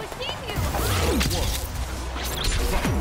Pushing you! See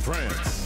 France.